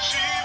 she